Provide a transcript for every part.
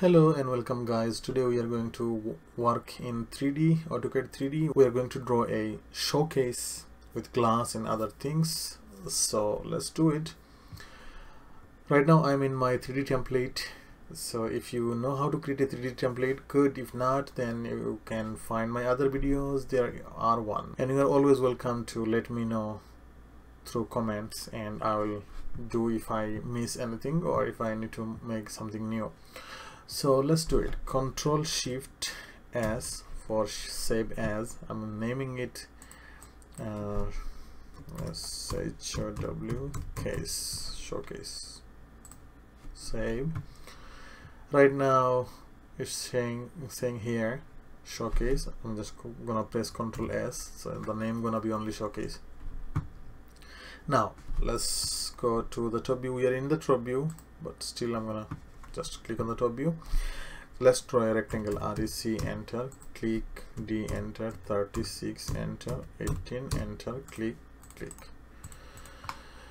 Hello and welcome guys. Today we are going to work in 3D, AutoCAD 3D. We are going to draw a showcase with glass and other things. So let's do it. Right now I'm in my 3D template. So if you know how to create a 3D template, good. If not, then you can find my other videos. There are one. And you are always welcome to let me know through comments and I will do if I miss anything or if I need to make something new so let's do it. Control shift s for save as. I'm naming it uh, show case showcase. Save. Right now it's saying saying here showcase. I'm just gonna press control s. So the name gonna be only showcase. Now let's go to the top view we are in the top view but still i'm gonna just click on the top view. Let's draw a rectangle rec enter click d enter 36 enter 18 enter click click.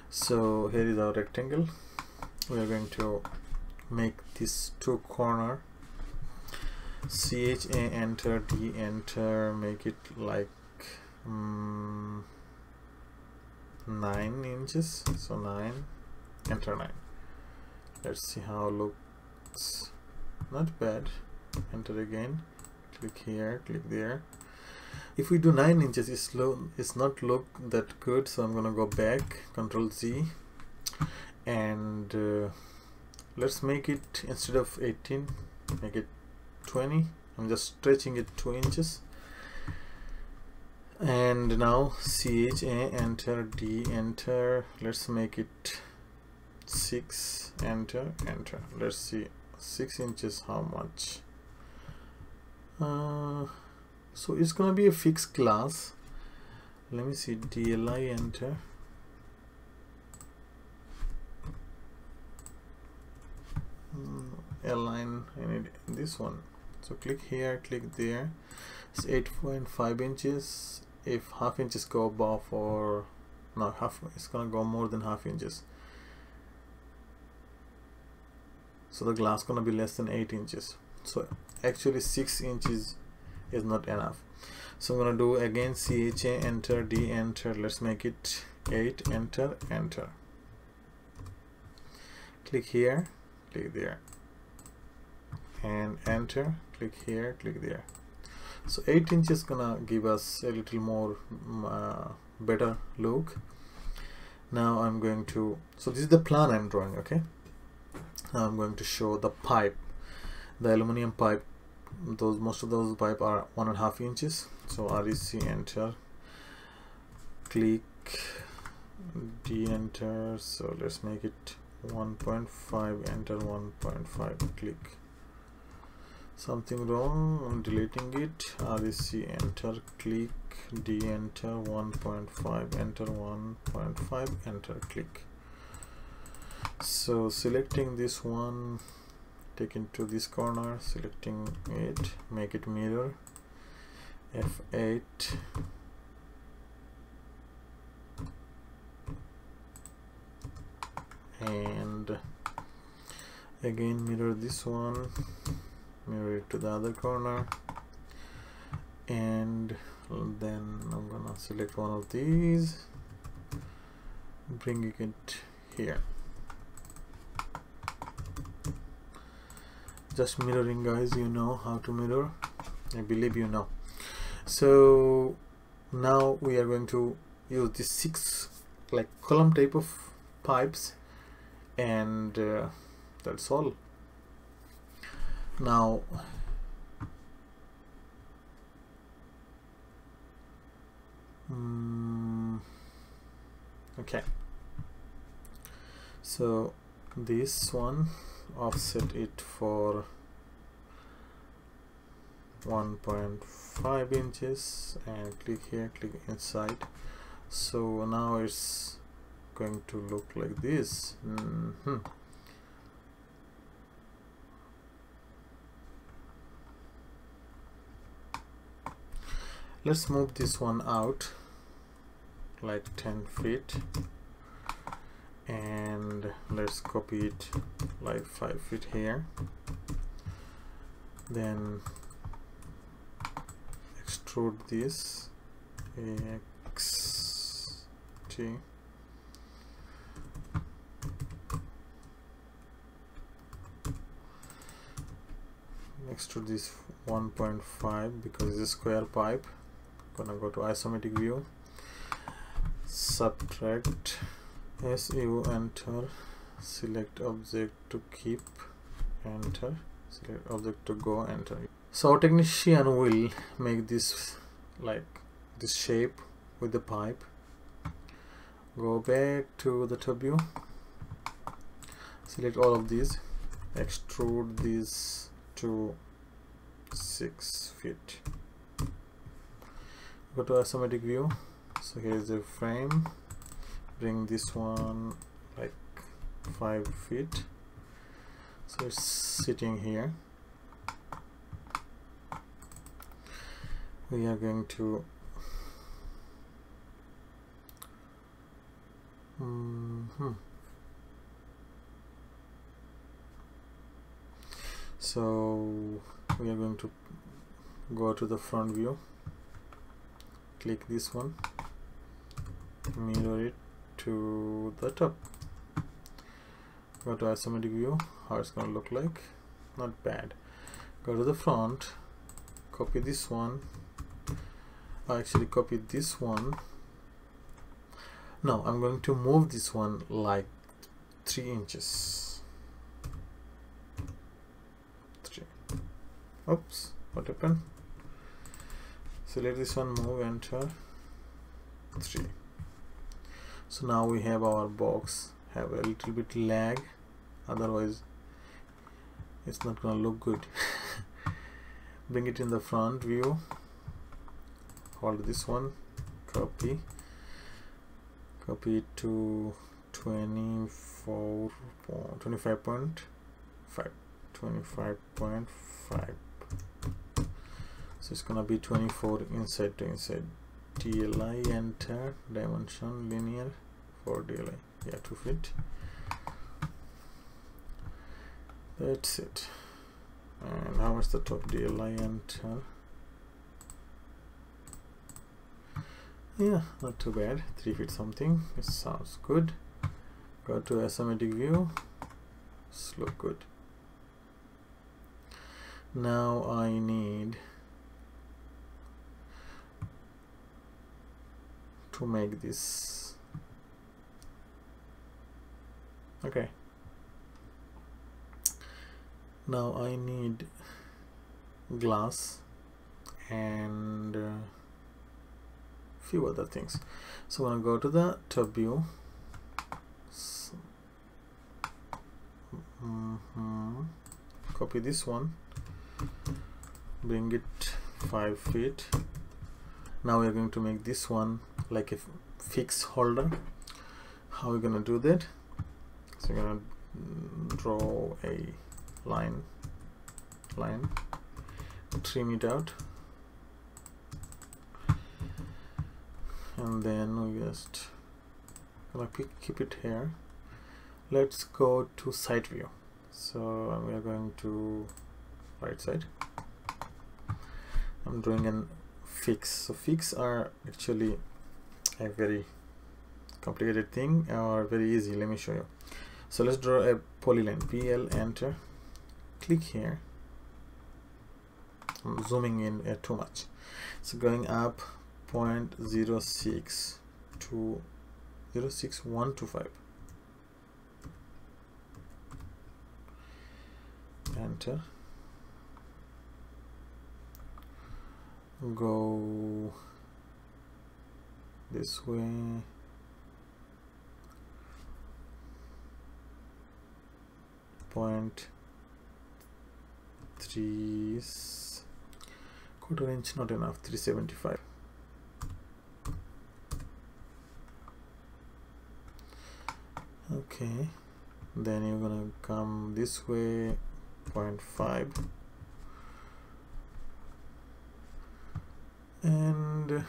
So here is our rectangle. We are going to make this two corner. Cha enter d enter make it like um, 9 inches. So 9 enter 9 let's see how look looks not bad. Enter again. Click here click there. If we do 9 inches it's, low, it's not look that good so I'm gonna go back control Z. And uh, let's make it instead of 18 make it 20 I'm just stretching it 2 inches. And now CHA enter D enter. Let's make it 6 enter enter. Let's see 6 inches how much? Uh, so it's gonna be a fixed class let me see DLI enter. Mm, align I this one. So click here click there. It's 8.5 inches. If half inches go above or not half it's gonna go more than half inches so the glass gonna be less than 8 inches. So actually 6 inches is not enough. So I'm gonna do again CHA enter D enter. Let's make it 8 enter enter. Click here click there. And enter click here click there. So 8 inches gonna give us a little more mm, uh, better look. Now I'm going to so this is the plan I'm drawing okay I'm going to show the pipe the aluminum pipe. Those most of those pipe are one and a half inches. So REC enter click D enter. So let's make it 1.5 enter 1.5 click. Something wrong I'm deleting it. REC enter click D enter 1.5 enter 1.5 enter click so selecting this one take into this corner selecting it make it mirror. F8 and again mirror this one mirror it to the other corner. And then I'm gonna select one of these bringing it here just mirroring guys you know how to mirror. I believe you know. So now we are going to use this six like column type of pipes and uh, that's all. Now um, okay. So this one offset it for 1.5 inches and click here click inside. So now it's going to look like this. Mm -hmm. let's move this one out like 10 feet and let's copy it like 5 feet here. Then extrude this. X t extrude this 1.5 because it's a square pipe. Gonna go to isometric view. Subtract SU enter. Select object to keep. Enter. Select object to go enter. So technician will make this like this shape with the pipe. Go back to the top view select all of these. Extrude these to 6 feet. Go to isometric view. So here is the frame bring this one like 5 feet. So it's sitting here. We are going to mm -hmm. so we are going to go to the front view. Click this one. Mirror it to the top. Go to isometric view how it's gonna look like. Not bad. Go to the front copy this one. I actually copied this one. Now I'm going to move this one like three inches. Three. Oops what happened? Select this one move enter. Three so now we have our box have a little bit lag. Otherwise it's not gonna look good. Bring it in the front view. Hold this one. Copy. Copy to 24 25.5 25.5 so it's gonna be 24 inside to inside DLI enter dimension linear for DLI yeah to fit that's it. And how much the top DLI enter? Yeah not too bad. 3 feet something. It sounds good. Go to isometric view. It's look good. Now I need to make this. Okay. Now I need glass and uh, few other things. So I'm gonna go to the top view mm -hmm. copy this one bring it five feet. Now we're going to make this one like a fix holder. How we're we gonna do that? So we're gonna draw a line line trim it out. And then we just gonna keep it here. Let's go to side view. So we are going to right side. I'm drawing an fix. So fix are actually a very complicated thing or very easy. Let me show you. So let's draw a polyline. Pl enter. Click here. I'm zooming in uh, too much. So going up 0.06 to 06125 enter. Go this way. Point three quarter inch not enough. 375 okay. Then you're gonna come this way. 0.5 and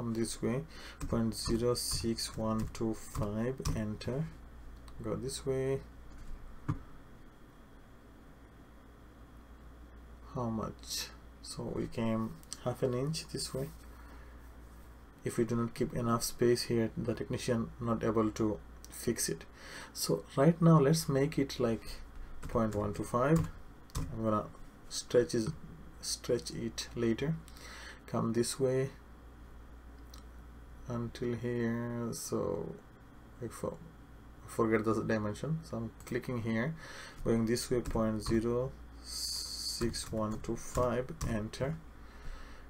come this way. 0 0.06125 enter. Go this way. How much? So we came half an inch this way. If we do not keep enough space here the technician not able to fix it. So right now let's make it like 0.125 I'm gonna stretch it, stretch it later. Come this way until here so I forget the dimension so I'm clicking here going this way 0.06125 enter.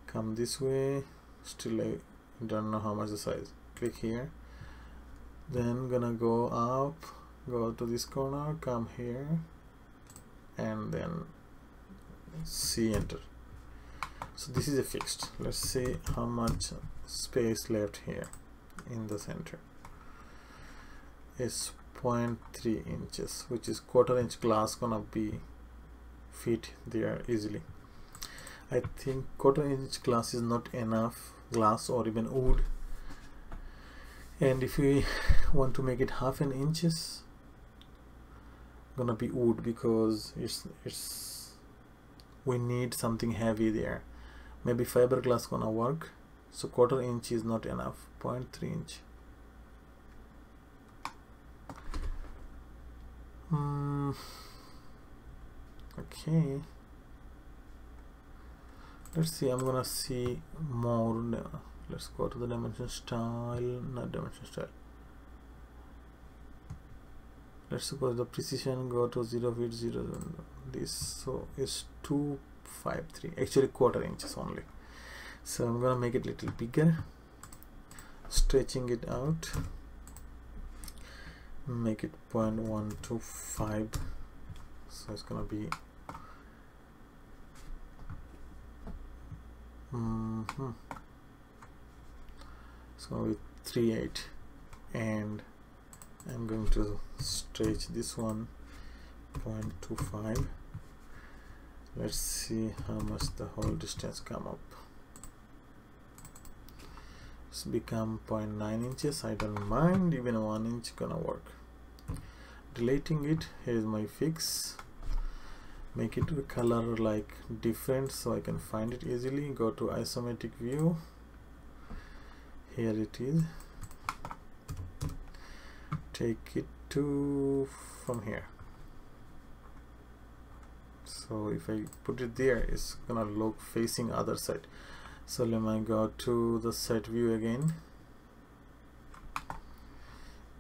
Come this way still I don't know how much the size. Click here. Then gonna go up go to this corner come here and then C enter. So this is a fixed. Let's see how much space left here in the center is 0.3 inches which is quarter inch glass gonna be fit there easily. I think quarter inch glass is not enough glass or even wood. And if we want to make it half an inches gonna be wood because it's it's we need something heavy there. Maybe fiberglass gonna work so quarter inch is not enough. 0.3 inch. Mm, okay. Let's see. I'm gonna see more let's go to the dimension style not dimension style. Let's suppose the precision go to 0 feet 0 this so is 253 actually quarter inches only so I'm gonna make it a little bigger. Stretching it out. Make it 0.125 so it's gonna be mm -hmm. gonna be 3.8 and I'm going to stretch this one 0.25 let's see how much the whole distance come up it's become 0.9 inches. I don't mind even one inch gonna work. Deleting it here's my fix. Make it a color like different so I can find it easily. Go to isometric view. Here it is. Take it to from here. So if I put it there it's gonna look facing other side so let me go to the set view again.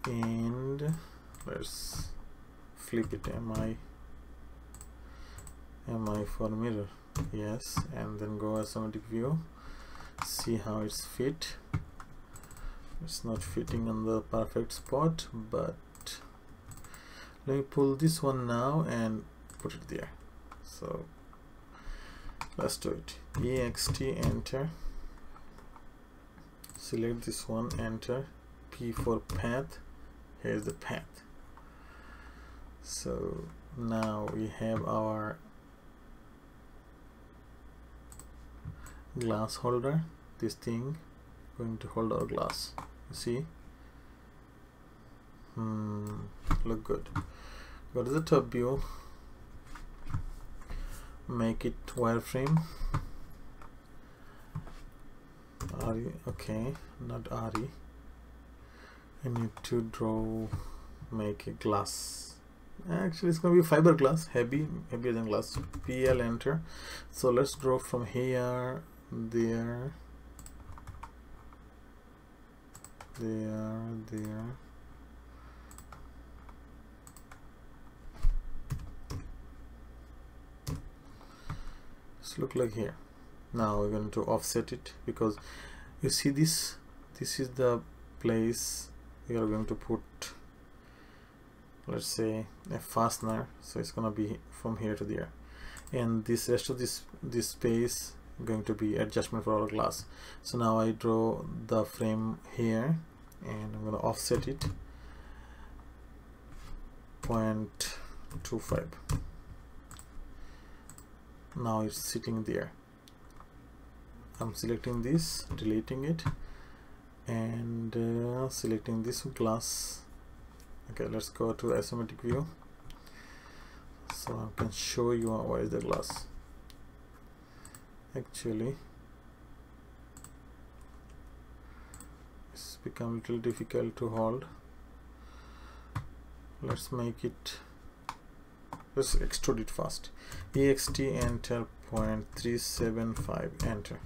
And let's flip it MI MI for mirror. Yes and then go isometric view. See how it's fit. It's not fitting on the perfect spot but let me pull this one now and put it there. So let's do it ext enter. Select this one enter. P for path. Here's the path. So now we have our glass holder. This thing going to hold our glass. You see? Hmm look good. Go to the top view. Make it wireframe RE okay not RE I need to draw make a glass. Actually it's gonna be fiberglass heavy heavier than glass. PL enter. So let's draw from here there there there. Just look like here. Now we're going to offset it because you see this? This is the place we are going to put let's say a fastener. So it's gonna be from here to there. And this rest of this this space going to be adjustment for our glass. So now I draw the frame here and I'm going to offset it. 0.25 now it's sitting there I'm selecting this deleting it and uh, selecting this glass. Okay let's go to isometric view. So I can show you how is the glass. Actually it's become a little difficult to hold. Let's make it let's extrude it fast ext enter 0.375 enter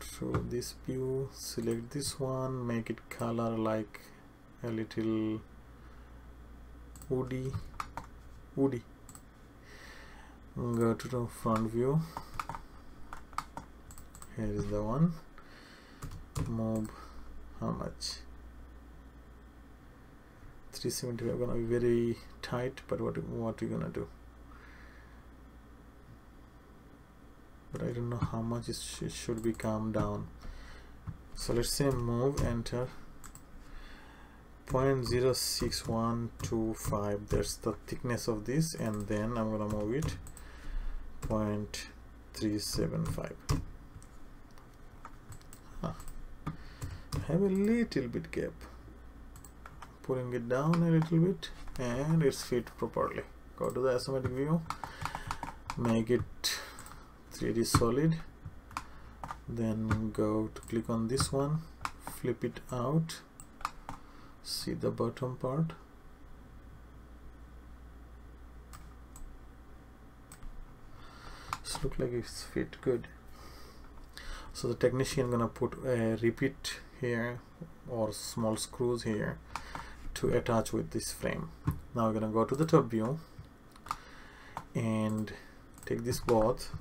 through this view select this one make it color like a little woody woody. Go to the front view. Here is the one. Move how much? 375 gonna be very tight but what what you gonna do but I don't know how much it, sh it should be calmed down. So let's say move enter. 0.06125 that's the thickness of this and then I'm gonna move it. 0.375 huh. have a little bit gap. Pulling it down a little bit and it's fit properly. Go to the isometric view. Make it 3d solid. Then go to click on this one flip it out see the bottom part. Look like it's fit good. So the technician gonna put a rivet here or small screws here to attach with this frame. Now we're gonna go to the top view and take this both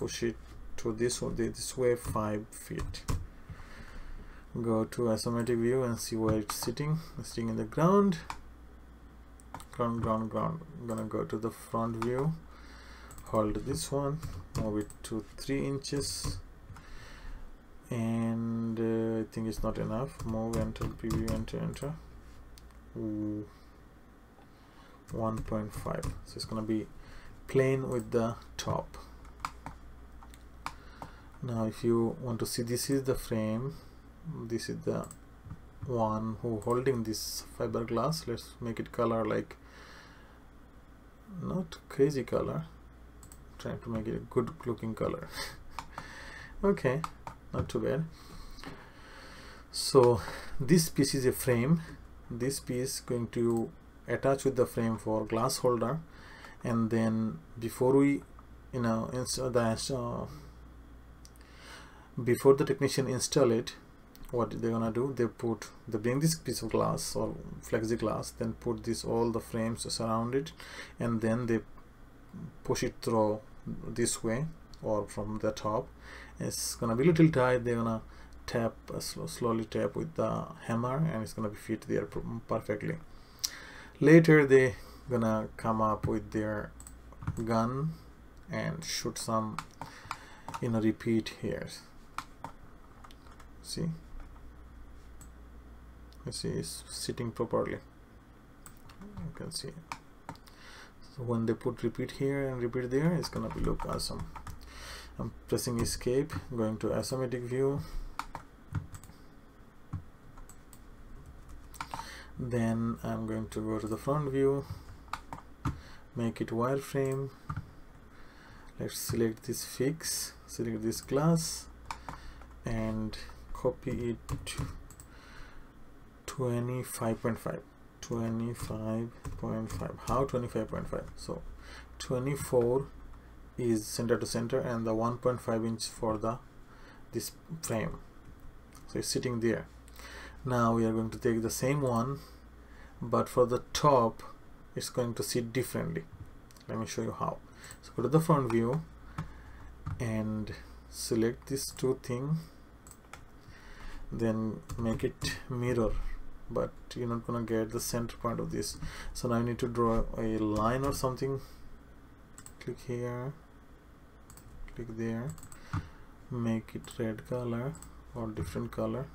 push it to this this way five feet. Go to isometric view and see where it's sitting. It's sitting in the ground. Ground ground ground. I'm gonna go to the front view. Hold this one. Move it to three inches. And uh, I think it's not enough. Move enter preview enter enter. 1.5 so it's gonna be plane with the top now if you want to see this is the frame. This is the one who holding this fiberglass. Let's make it color like not crazy color. Trying to make it a good looking color. Okay not too bad. So this piece is a frame. This piece going to attach with the frame for glass holder. And then before we you know install the uh, before the technician install it what they're gonna do? They put they bring this piece of glass or plexiglass then put this all the frames around it and then they push it through this way or from the top. It's gonna be a little tight they're gonna tap uh, slowly tap with the hammer and it's gonna be fit there perfectly. Later they gonna come up with their gun and shoot some you know rivet here see. You see it's sitting properly. You can see. So when they put rivet here and rivet there it's gonna be look awesome. I'm pressing escape going to isometric view. Then I'm going to go to the front view make it wireframe. Let's select this fix select this glass and copy it to 25.5 25.5 how 25.5 so 24 is center to center and the 1.5 inch for the this frame. So it's sitting there. Now we are going to take the same one but for the top it's going to sit differently. Let me show you how. So go to the front view and select this two thing then make it mirror. But you're not gonna get the center point of this. So now I need to draw a line or something. Click here. Click there. Make it red color or different color.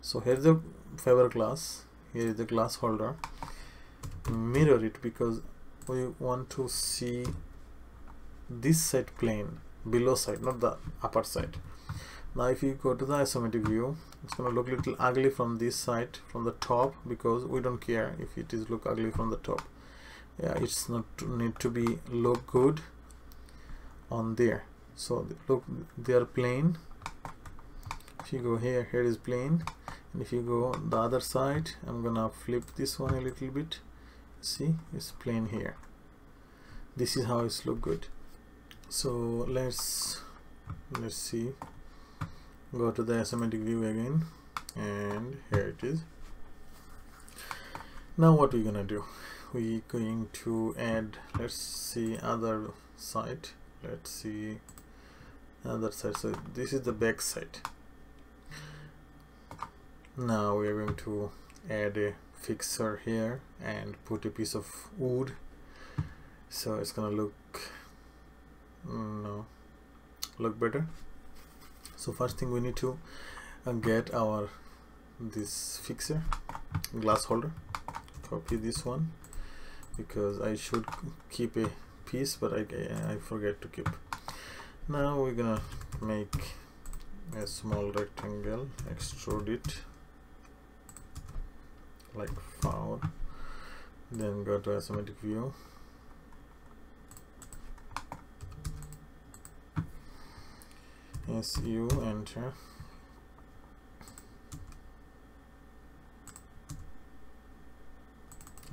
So here's the fiber glass here is the glass holder. Mirror it because we want to see this side plane below side not the upper side now if you go to the isometric view. It's going to look a little ugly from this side from the top because we don't care if it is look ugly from the top. Yeah it's not need to be look good on there. So look they are plain. If you go here here is plane and if you go the other side I'm gonna flip this one a little bit. See it's plain here. This is how it's look good. So let's let's see go to the isometric view again and here it is. Now what we're gonna do? We're going to add let's see other side let's see other side so this is the back side now we are going to add a fixer here and put a piece of wood. So it's gonna look mm, no look better so first thing we need to uh, get our this fixer glass holder. Copy this one because I should keep a piece but I, I forget to keep. Now we're gonna make a small rectangle extrude it like foul then go to isometric view SU enter.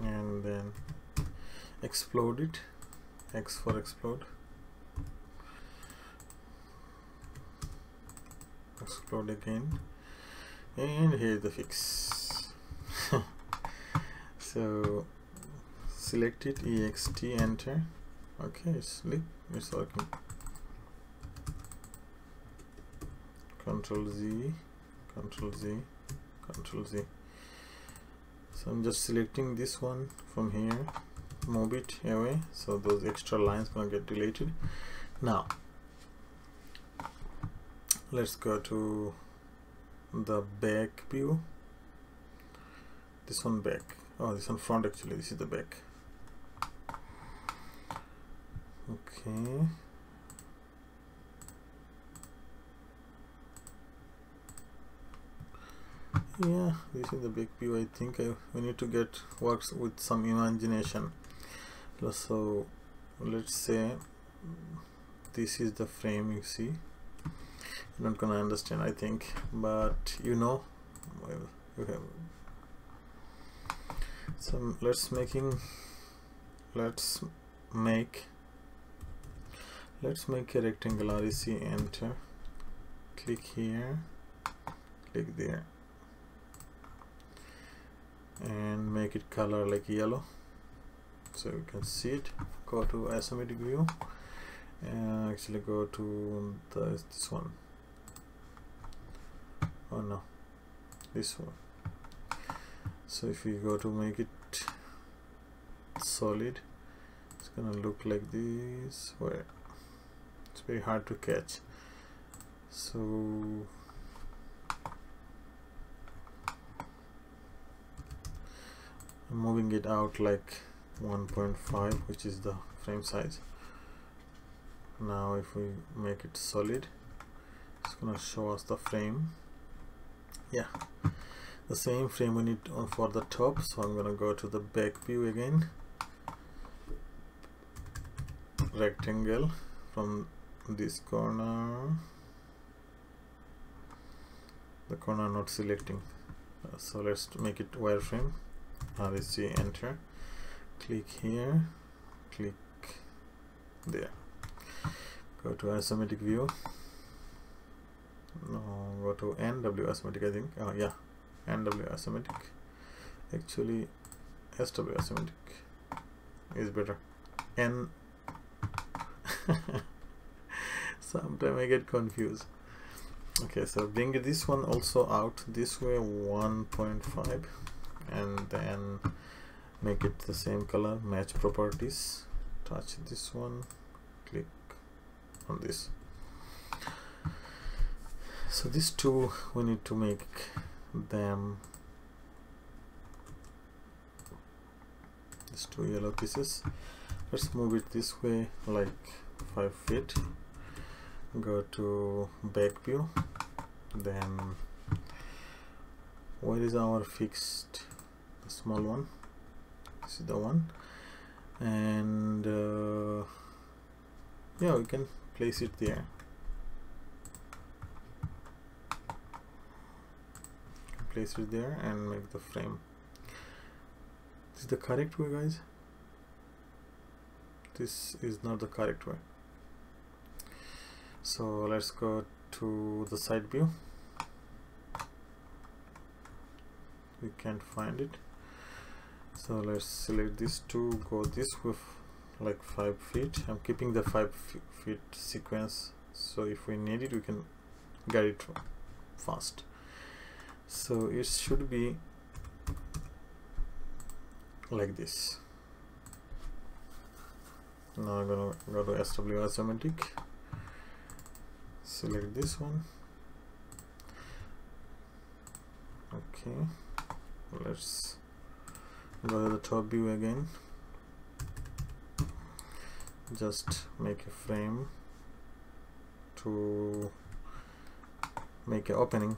And then explode it. X for explode. Explode again. And here's the fix. So select it ext enter. Okay it's it's working control Z control Z control Z. So I'm just selecting this one from here move it away so those extra lines gonna get deleted. Now let's go to the back view. This one back. Oh this one front actually this is the back. Okay yeah. This is the big view I think I, we need to get works with some imagination. So let's say this is the frame you see. You're not gonna understand I think but you know well, you have so let's making let's make let's make a rectangle REC enter click here click there and make it color like yellow. So you can see it. Go to isometric view. And actually go to the, this one. Oh no. This one. So if we go to make it solid it's gonna look like this where it's very hard to catch. So moving it out like 1.5 which is the frame size. Now if we make it solid it's gonna show us the frame. Yeah the same frame we need for the top so I'm gonna go to the back view again. Rectangle from this corner. The corner not selecting. Uh, so let's make it wireframe REC enter. Click here. Click there. Go to isometric view. No go to NW isometric I think. Oh yeah. NW isometric actually SW isometric is better. N sometimes I get confused. Okay so bring this one also out. This way 1.5 and then make it the same color. Match properties. Touch this one. Click on this. So these two we need to make them these two yellow pieces. Let's move it this way like 5 feet. Go to back view. Then where is our fixed small one. This is the one. And uh, yeah we can place it there. Place it there and make the frame. This is the correct way guys. This is not the correct way. So let's go to the side view. We can't find it so let's select this to go this with like five feet. I'm keeping the five feet sequence so if we need it we can get it fast. So it should be like this. Now I'm gonna go to SW isometric select this one. Okay. Let's go to the top view again. Just make a frame to make an opening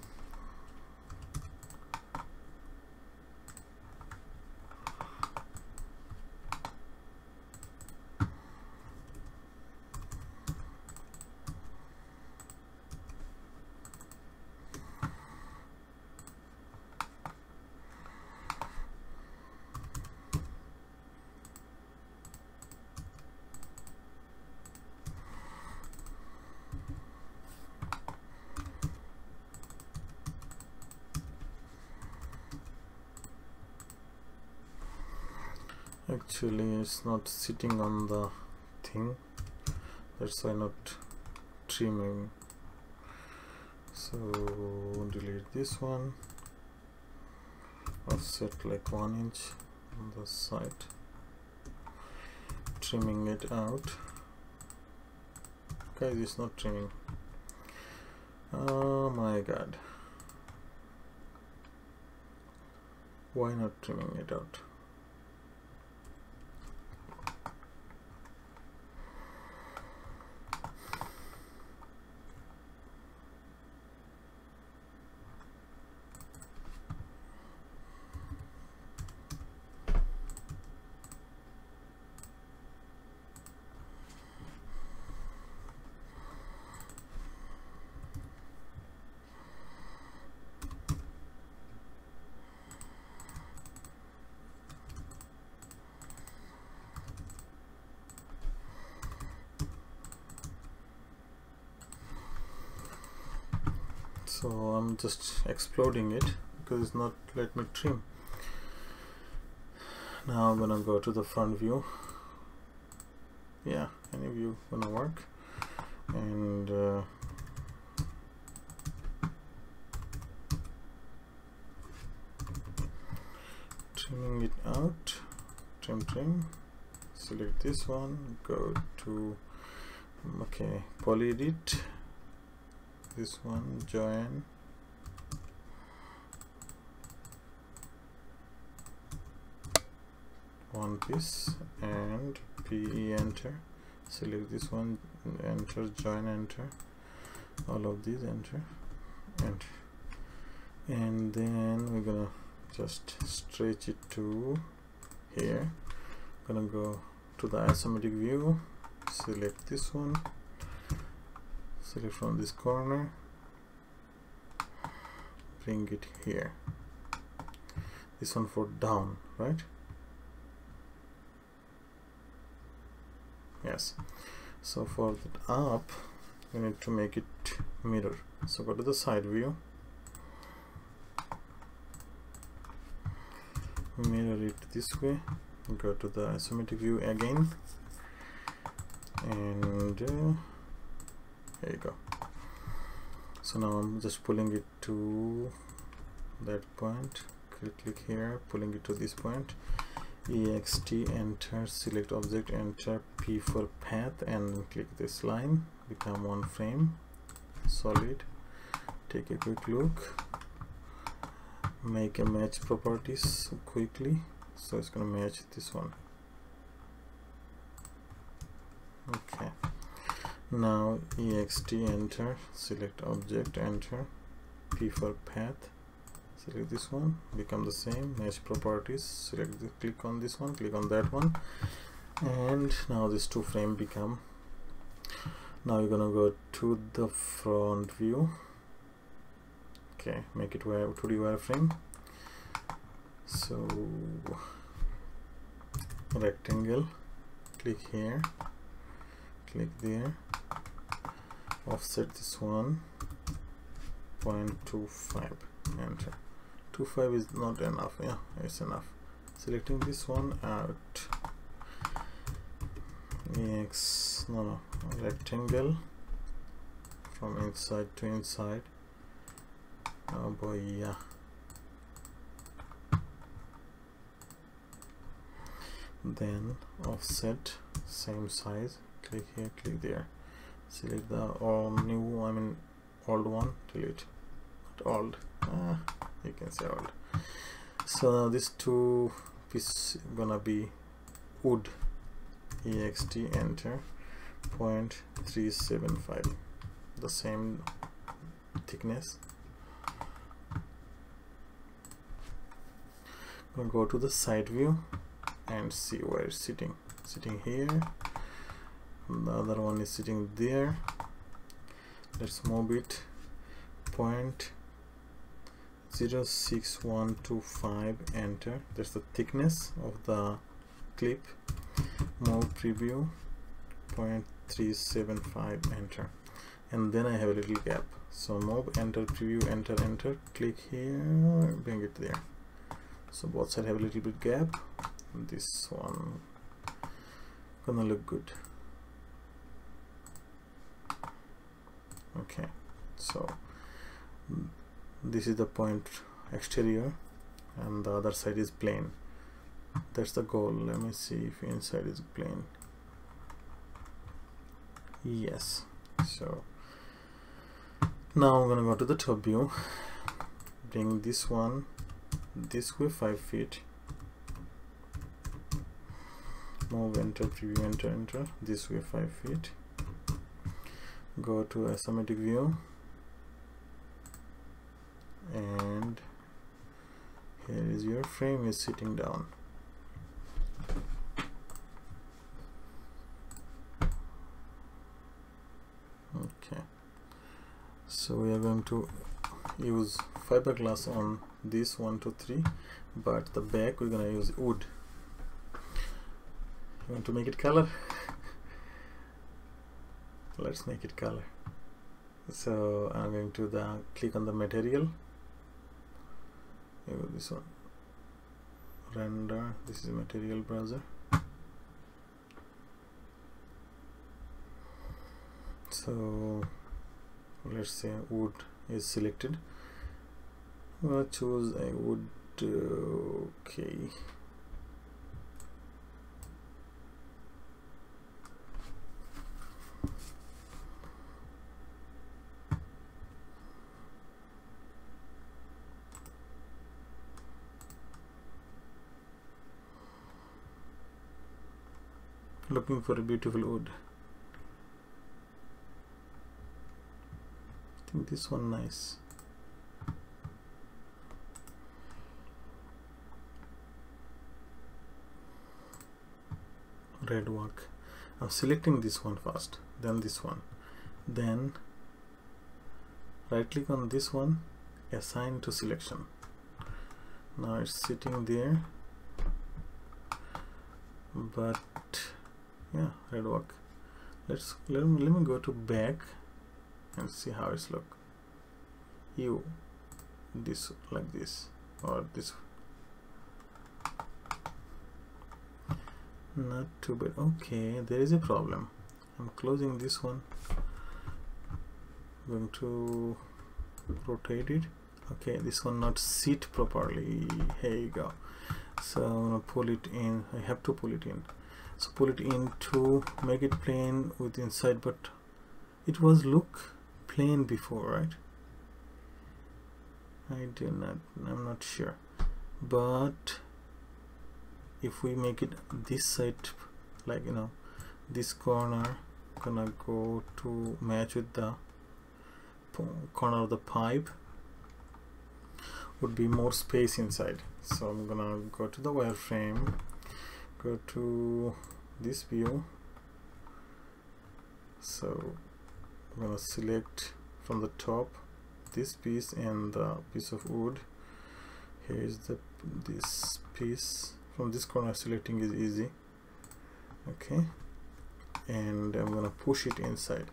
it's not sitting on the thing. That's why not trimming. So delete this one. Offset like one inch on the side. Trimming it out. Guys it's not trimming. Oh my god. Why not trimming it out so I'm just exploding it because it's not let me trim. Now I'm gonna go to the front view. Yeah any view gonna work? And uh, trimming it out. Trim trim. Select this one. Go to okay poly edit. This one join one piece and PE enter. Select this one enter join enter. All of these enter enter. And then we're gonna just stretch it to here. Gonna go to the isometric view. Select this one. Select from this corner. Bring it here. This one for down right yes. So for that up we need to make it mirror. So go to the side view. Mirror it this way. Go to the isometric view again. And uh, there you go. So now I'm just pulling it to that point. Click, click here. Pulling it to this point ext enter select object enter p for path and click this line become one frame solid. Take a quick look. Make a match properties quickly. So it's gonna match this one. Okay. Now ext enter select object enter p for path select this one become the same match properties select the click on this one click on that one. And now these two frame become. Now you're gonna go to the front view. Okay make it wire 2d wireframe so rectangle click here click there. Offset this one 0.25 enter 25 is not enough. Yeah it's enough. Selecting this one out ex no no rectangle from inside to inside. Oh boy yeah. Then offset same size. Click here click there. Select the all new I mean old one. Delete. Not old. Ah, you can say old so now this two piece gonna be wood. Ext enter. 0.375 the same thickness. Go to the side view and see where it's sitting. Sitting here. The other one is sitting there. Let's move it. Point zero six one two five enter. That's the thickness of the clip. Move preview. Point three seven five enter. And then I have a little gap. So move enter preview enter enter. Click here bring it there. So both sides have a little bit gap. This one gonna look good. Okay. So this is the point exterior and the other side is plain. That's the goal. Let me see if inside is plain. Yes. So now I'm gonna go to the top view. Bring this one this way 5 feet. Move enter preview enter enter. This way 5 feet. Go to isometric view and here is your frame is sitting down. Okay. So we are going to use fiberglass on this one two three but the back we're gonna use wood. You want to make it color? Let's make it color. So I'm going to the click on the material this one render. This is material browser. So let's say wood is selected. I'm gonna choose a wood uh, okay looking for a beautiful wood. I think this one nice. Red work. I'm selecting this one first then this one. Then right click on this one assign to selection. Now it's sitting there. But yeah red work. Let's let me, let me go to back and see how it's look. You this like this or this. Not too bad. Okay there is a problem. I'm closing this one. I'm going to rotate it. Okay this one not sit properly. Here you go. So I'm gonna pull it in. I have to pull it in so pull it in to make it plain with inside but it was look plain before right? I do not I'm not sure. But if we make it this side like you know this corner gonna go to match with the corner of the pipe would be more space inside. So I'm gonna go to the wireframe go to this view. So I'm gonna select from the top this piece and the piece of wood. Here is the this piece. From this corner selecting is easy. Okay. And I'm gonna push it inside.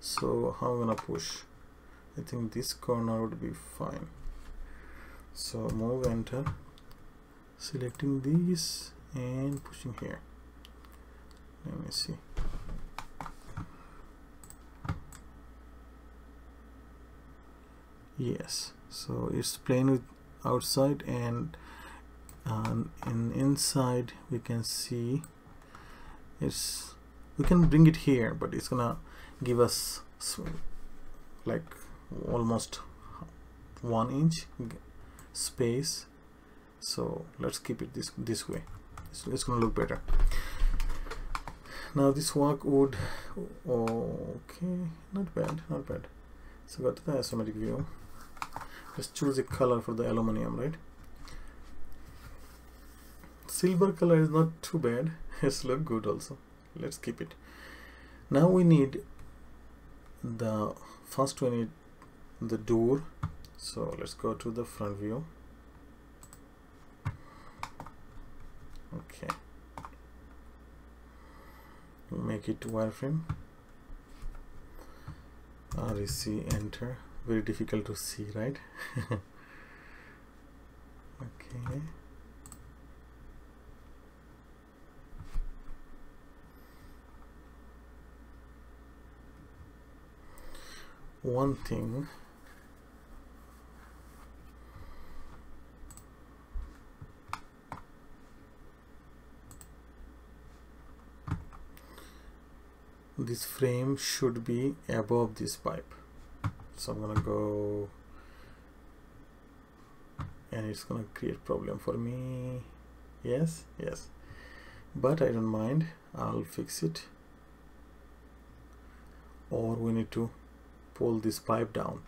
So how I'm gonna push? I think this corner would be fine. So move enter. Selecting these and pushing here. Let me see. Yes so it's plain with outside and um, in inside we can see it's we can bring it here but it's gonna give us like almost one inch space. So let's keep it this this way so it's gonna look better. Now this work would okay not bad not bad. So go to the isometric view. Let's choose a color for the aluminum right? Silver color is not too bad. It's look good also. Let's keep it. Now we need the first we need the door. So let's go to the front view okay. Make it wireframe REC enter. Very difficult to see right? Okay. One thing this frame should be above this pipe. So I'm gonna go and it's gonna create problem for me. Yes yes. But I don't mind. I'll fix it. Or we need to pull this pipe down.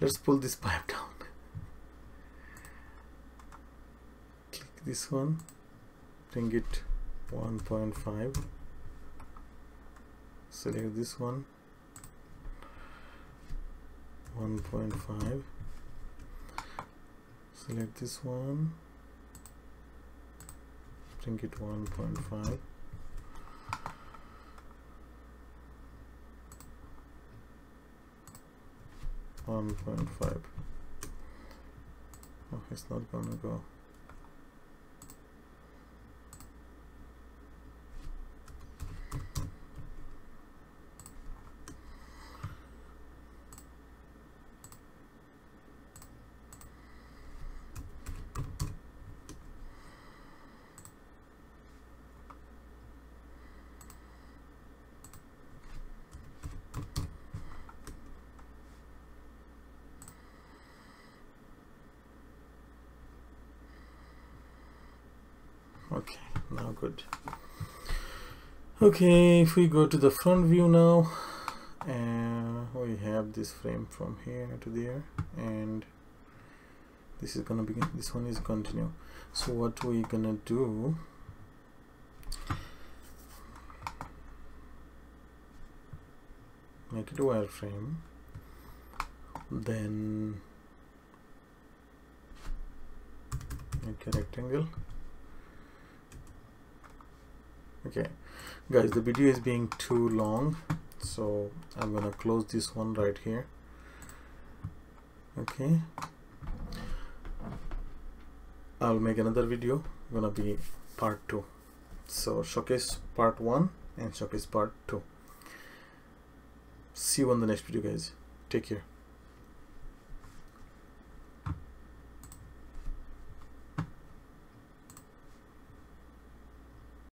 Let's pull this pipe down. Click this one. Bring it 1.5 select this one. 1.5 select this one. Bring it 1.5 1.5 oh it's not gonna go now good. Okay if we go to the front view now and we have this frame from here to there and this is gonna be this one is continue. So what we gonna do make it wireframe then make a rectangle okay. Guys the video is being too long so I'm gonna close this one right here. Okay. I'll make another video. Gonna be part 2 so showcase part 1 and showcase part 2 see you on the next video guys. Take care